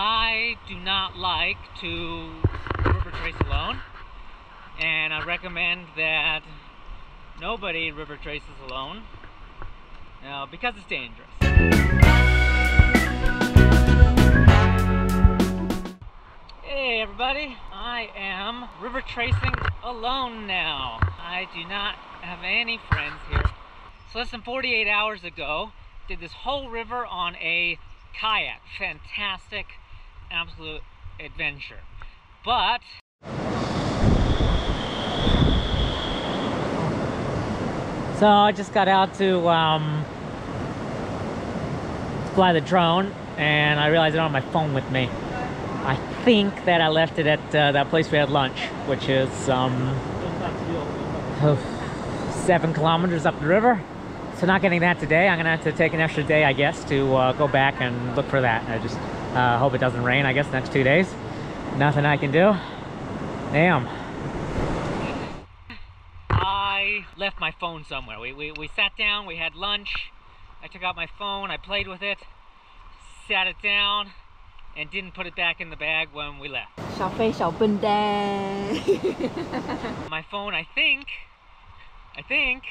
I do not like to river trace alone, and I recommend that nobody river traces alone uh, because it's dangerous. Hey everybody, I am river tracing alone now. I do not have any friends here. So less than 48 hours ago, did this whole river on a kayak. Fantastic, absolute adventure. But So I just got out to um, fly the drone and I realized I don't have my phone with me. I think that I left it at uh, that place we had lunch, which is um, seven kilometers up the river. So not getting that today. I'm gonna have to take an extra day, I guess, to uh, go back and look for that. I just uh, hope it doesn't rain, I guess, next two days. Nothing I can do. Damn. I left my phone somewhere. We, we, we sat down, we had lunch. I took out my phone, I played with it, sat it down, and didn't put it back in the bag when we left. 小飞小笨蛋。 My phone, I think, I think,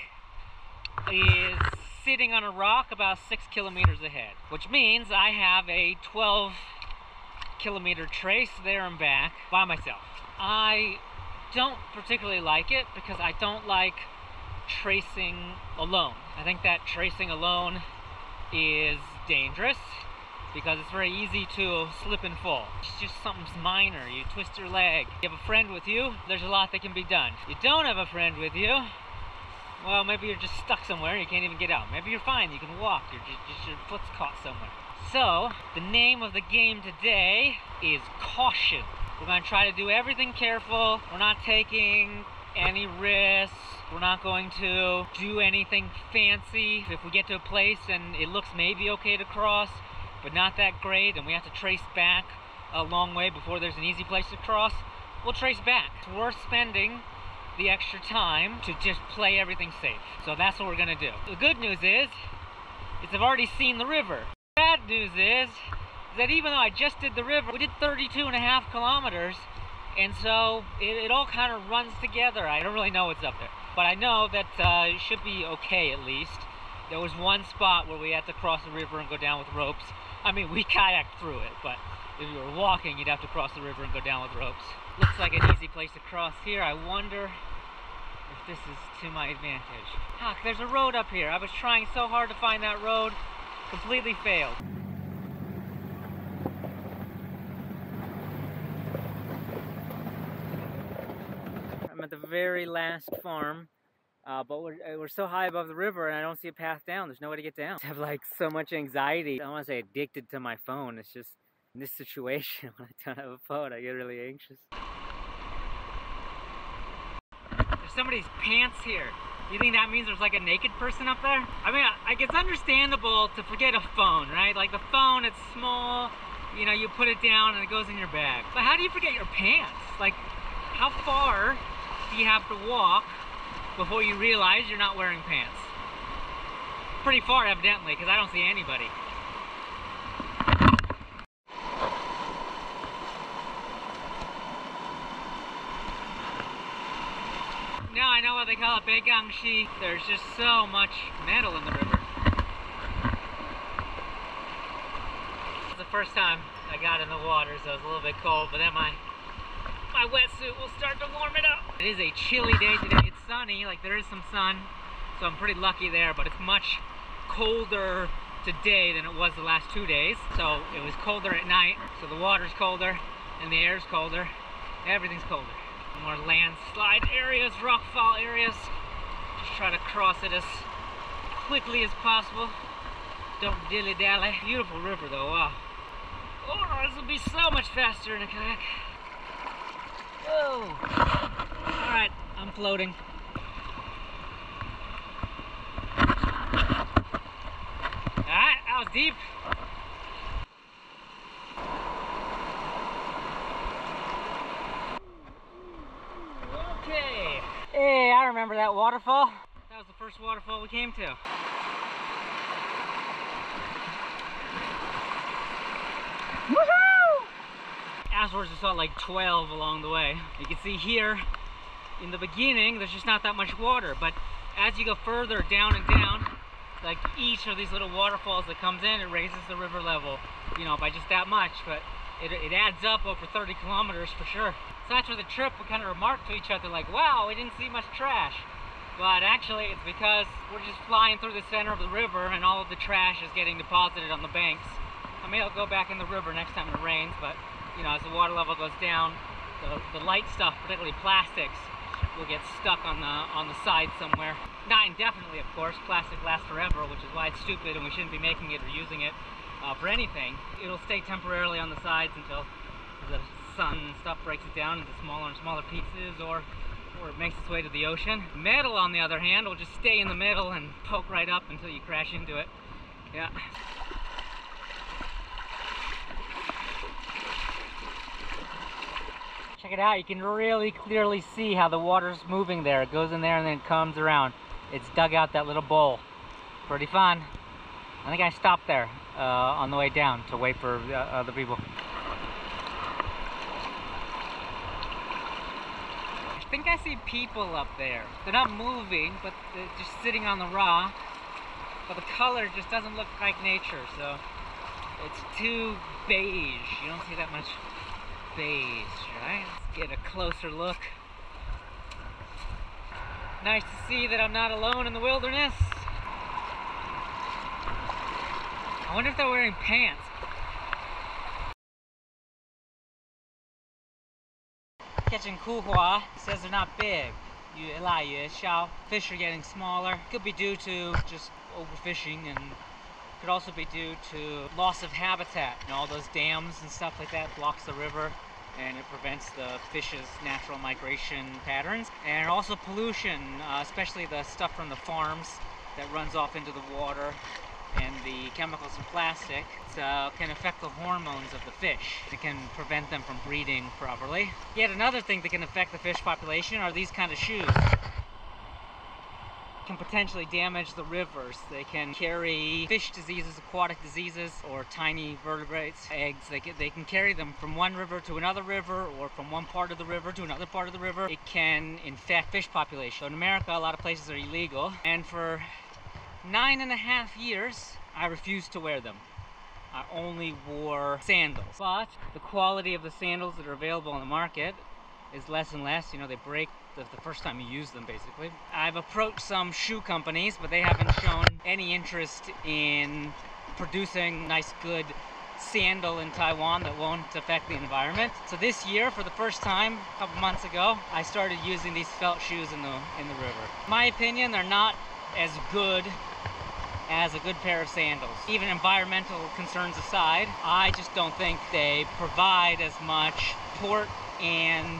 is sitting on a rock about six kilometers ahead, which means I have a 12 kilometer trace there and back by myself. I don't particularly like it because I don't like tracing alone. I think that tracing alone is dangerous because it's very easy to slip and fall. It's just something's minor. You twist your leg. You have a friend with you, there's a lot that can be done. You don't have a friend with you, well, maybe you're just stuck somewhere, you can't even get out. Maybe you're fine, you can walk, you're just, just your foot's caught somewhere. So, the name of the game today is Caution. We're gonna try to do everything careful. We're not taking any risks. We're not going to do anything fancy. If we get to a place and it looks maybe okay to cross, but not that great, and we have to trace back a long way before there's an easy place to cross, we'll trace back. It's worth spending the extra time to just play everything safe. So that's what we're gonna do. The good news is, is I've already seen the river. Bad news is, is that even though I just did the river, we did 32 and a half kilometers, and so it, it all kind of runs together. I don't really know what's up there, but I know that uh, it should be okay at least. There was one spot where we had to cross the river and go down with ropes. I mean, we kayaked through it, but if you were walking, you'd have to cross the river and go down with ropes. Looks like an easy place to cross here. I wonder if this is to my advantage. Huck, there's a road up here. I was trying so hard to find that road, completely failed. I'm at the very last farm, uh, but we're, uh, we're so high above the river and I don't see a path down. There's no way to get down. I have like so much anxiety. I don't want to say addicted to my phone. It's just in this situation when I don't have a phone, I get really anxious. There's somebody's pants here. You think that means there's like a naked person up there? I mean, like it's understandable to forget a phone, right? Like the phone, it's small, you know, you put it down and it goes in your bag. But how do you forget your pants? Like, how far do you have to walk before you realize you're not wearing pants? Pretty far, evidently, because I don't see anybody. Now I know why they call it Beigangshi. There's just so much metal in the river. It's the first time I got in the water, so it's a little bit cold, but then my my wetsuit will start to warm it up. It is a chilly day today. It's sunny, like there is some sun, so I'm pretty lucky there, but it's much colder today than it was the last two days. So it was colder at night, so the water's colder and the air's colder. Everything's colder. More landslide areas, rockfall areas. Just try to cross it as quickly as possible. Don't dilly-dally. Beautiful river though, wow. Oh, this will be so much faster in a kayak. Whoa! Alright, I'm floating. Alright, that was deep. Okay. Hey, I remember that waterfall. That was the first waterfall we came to. Woohoo! Afterwards, we saw like 12 along the way. You can see here, in the beginning, there's just not that much water, but as you go further down and down, like each of these little waterfalls that comes in, it raises the river level, you know, by just that much, but it, it adds up over 30 kilometers for sure. So after the trip, we kind of remarked to each other like, wow, we didn't see much trash. But actually, it's because we're just flying through the center of the river and all of the trash is getting deposited on the banks. I mean, it'll go back in the river next time it rains, but, you know, as the water level goes down, the, the light stuff, particularly plastics, will get stuck on the on the side somewhere. Not indefinitely, of course. Plastic lasts forever, which is why it's stupid and we shouldn't be making it or using it uh, for anything. It'll stay temporarily on the sides until the sun and stuff breaks it down into smaller and smaller pieces or or it makes its way to the ocean. Metal, on the other hand, will just stay in the middle and poke right up until you crash into it. Yeah. Check it out, you can really clearly see how the water's moving there. It goes in there and then it comes around. It's dug out that little bowl. Pretty fun. I think I stopped there uh, on the way down to wait for uh, other people. Think I see people up there. They're not moving, but they're just sitting on the rock. But the color just doesn't look like nature, so it's too beige. You don't see that much beige, right? Let's get a closer look. Nice to see that I'm not alone in the wilderness. I wonder if they're wearing pants. Catching kuhua says they're not big. You lie, you shall. Fish are getting smaller. Could be due to just overfishing and could also be due to loss of habitat. You know, all those dams and stuff like that blocks the river and it prevents the fish's natural migration patterns. And also pollution, uh, especially the stuff from the farms that runs off into the water and the chemicals in plastic uh, can affect the hormones of the fish. It can prevent them from breeding properly. Yet another thing that can affect the fish population are these kind of shoes can potentially damage the rivers. They can carry fish diseases, aquatic diseases, or tiny vertebrates, eggs. They can, they can carry them from one river to another river or from one part of the river to another part of the river. It can infect fish population. So in America, a lot of places are illegal. And for nine and a half years, I refused to wear them. I only wore sandals. But the quality of the sandals that are available on the market is less and less. You know, they break the, the, first time you use them, basically. I've approached some shoe companies, but they haven't shown any interest in producing nice, good sandal in Taiwan that won't affect the environment. So this year, for the first time, a couple months ago, I started using these felt shoes in the in the river. My opinion, they're not as good as a good pair of sandals. Even environmental concerns aside, I just don't think they provide as much support and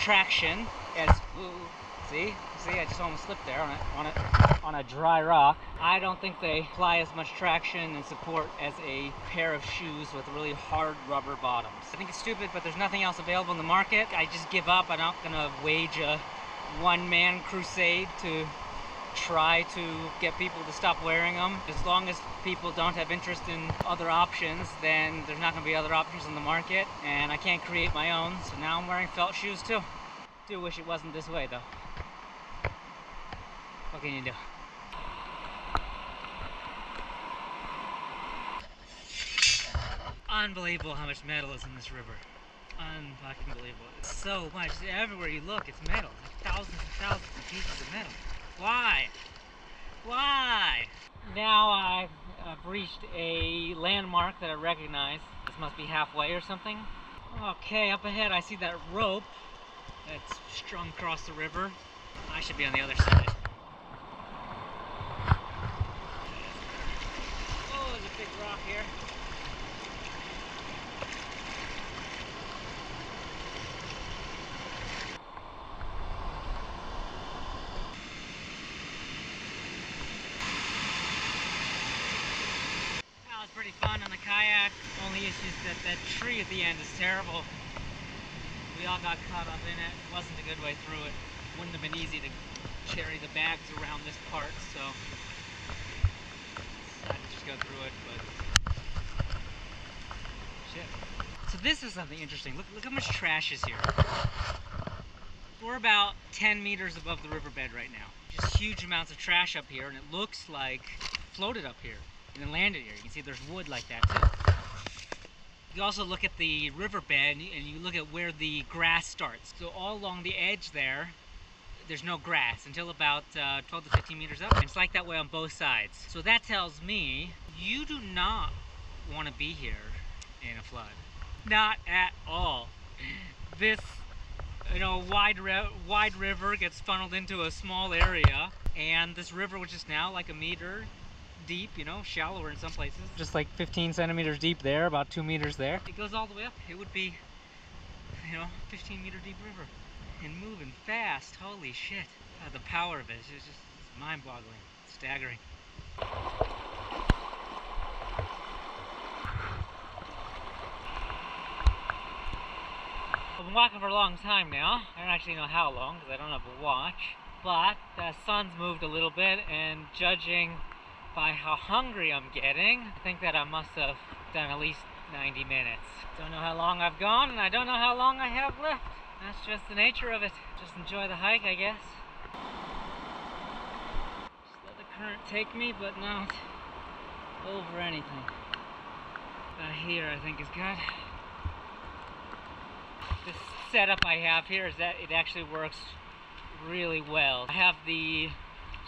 traction as ooh, see? See I just almost slipped there on a, on a on a dry rock. I don't think they apply as much traction and support as a pair of shoes with really hard rubber bottoms. I think it's stupid but there's nothing else available in the market. I just give up. I'm not gonna wage a one-man crusade to try to get people to stop wearing them. As long as people don't have interest in other options, then there's not going to be other options in the market, and I can't create my own, so now I'm wearing felt shoes too. Do wish it wasn't this way though. What can you do? Unbelievable how much metal is in this river. Unfucking believable. It's so much. Everywhere you look, it's metal. Like thousands and thousands of pieces of metal. Why? Why? Now I've, reached a landmark that I recognize. This must be halfway or something. Okay, up ahead I see that rope that's strung across the river. I should be on the other side. Oh, there's a big rock here. Fun on the kayak. Only issue is that that tree at the end is terrible. We all got caught up in it. It wasn't a good way through it. Wouldn't have been easy to carry the bags around this part, so I just go through it, but shit. So this is something interesting. Look, look how much trash is here. We're about 10 meters above the riverbed right now. Just huge amounts of trash up here, and it looks like floated up here and then landed here. You can see there's wood like that too. You also look at the riverbed and you look at where the grass starts. So all along the edge there, there's no grass until about uh, 12 to 15 meters up. And it's like that way on both sides. So that tells me you do not want to be here in a flood. Not at all. This, you know, wide, wide river gets funneled into a small area, and this river, which is now like a meter deep, you know, shallower in some places, just like 15 centimeters deep there, about two meters there. It goes all the way up. It would be, you know, 15 meter deep river and moving fast. Holy shit. Uh, the power of it is just mind boggling, staggering. I've been walking for a long time now. I don't actually know how long because I don't have a watch. But the sun's moved a little bit and judging by how hungry I'm getting, I think that I must have done at least 90 minutes. Don't know how long I've gone and I don't know how long I have left. That's just the nature of it. Just enjoy the hike, I guess. Just let the current take me, but not over anything. Uh, here, I think, is good. This setup I have here is that it actually works really well. I have the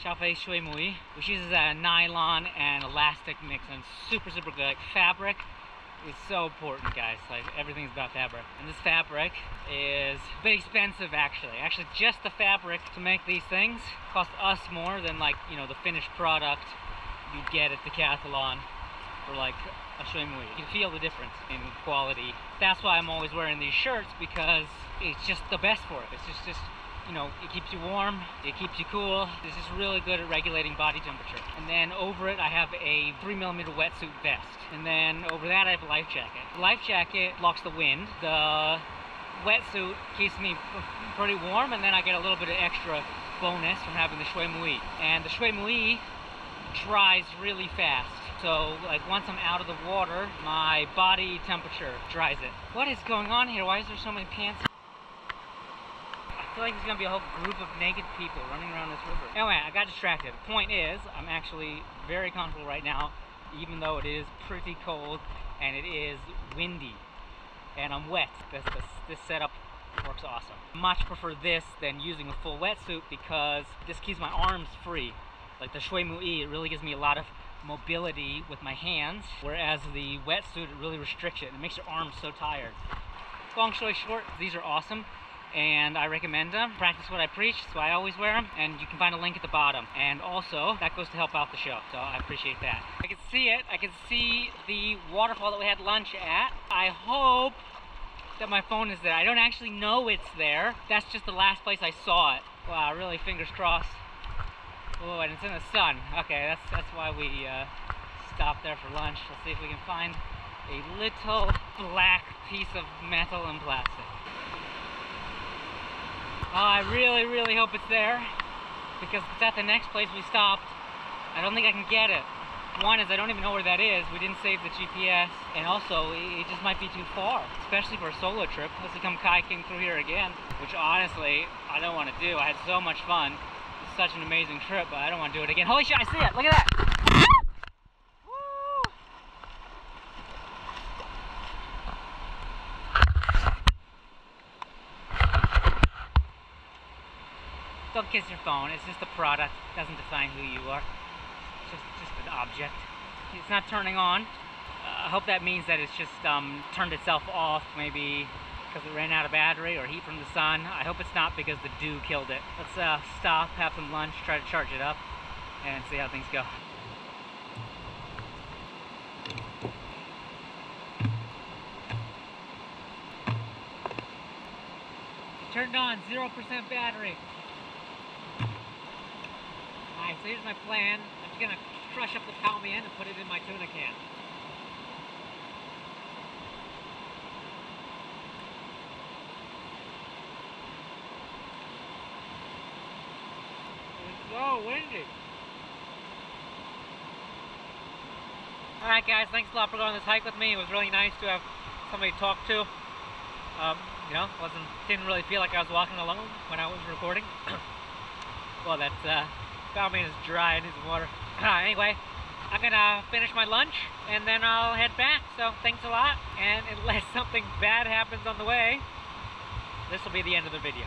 Xiaofei Shui Mui, which uses a nylon and elastic mix and super, super good. Fabric is so important, guys. Like everything's about fabric. And this fabric is a bit expensive, actually. Actually, just the fabric to make these things cost us more than like, you know, the finished product you get at Decathlon for like a Shui Mui. You can feel the difference in quality. That's why I'm always wearing these shirts because it's just the best for it. It's just, just you know, it keeps you warm, it keeps you cool. This is really good at regulating body temperature. And then over it, I have a three millimeter wetsuit vest. And then over that, I have a life jacket. The life jacket blocks the wind. The wetsuit keeps me pretty warm, and then I get a little bit of extra bonus from having the Shui Mui. And the Shui Mui dries really fast. So, like, once I'm out of the water, my body temperature dries it. What is going on here? Why is there so many pants? I feel like there's gonna be a whole group of naked people running around this river. Anyway, I got distracted. Point is, I'm actually very comfortable right now, even though it is pretty cold and it is windy and I'm wet. This, this, this setup works awesome. Much prefer this than using a full wetsuit because this keeps my arms free. Like the Shui Mui, it really gives me a lot of mobility with my hands, whereas the wetsuit, it really restricts it. It makes your arms so tired. Long story short, these are awesome and I recommend them. Practice what I preach, so I always wear them, and you can find a link at the bottom. And also, that goes to help out the show, so I appreciate that. I can see it. I can see the waterfall that we had lunch at. I hope that my phone is there. I don't actually know it's there. That's just the last place I saw it. Wow, really, fingers crossed. Oh, and it's in the sun. Okay, that's that's why we uh, stopped there for lunch. Let's see if we can find a little black piece of metal and plastic. Oh, I really, really hope it's there because it's at the next place we stopped. I don't think I can get it. One is I don't even know where that is. We didn't save the GPS. And also, it just might be too far, especially for a solo trip. Let's come kayaking through here again, which honestly, I don't want to do. I had so much fun. It's such an amazing trip, but I don't want to do it again. Holy shit, I see it. Look at that. Don't kiss your phone. It's just a product. It doesn't define who you are. It's just, just an object. It's not turning on. Uh, I hope that means that it's just um, turned itself off, maybe because it ran out of battery or heat from the sun. I hope it's not because the dew killed it. Let's uh, stop, have some lunch, try to charge it up, and see how things go. Turned on, 0% battery. Alright, so here's my plan. I'm just gonna crush up the palm end and put it in my tuna can. It's so windy. Alright guys, thanks a lot for going on this hike with me. It was really nice to have somebody to talk to. Um, you know, wasn't didn't really feel like I was walking alone when I was recording. well, that's uh, Balmain is dry and needs water. anyway, I'm gonna finish my lunch and then I'll head back. So thanks a lot. And unless something bad happens on the way, this will be the end of the video.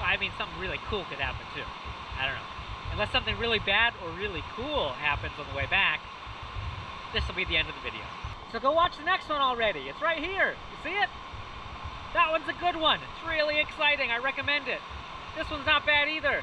I mean, something really cool could happen too. I don't know. Unless something really bad or really cool happens on the way back, this will be the end of the video. So go watch the next one already. It's right here. You see it? That one's a good one. It's really exciting. I recommend it. This one's not bad either.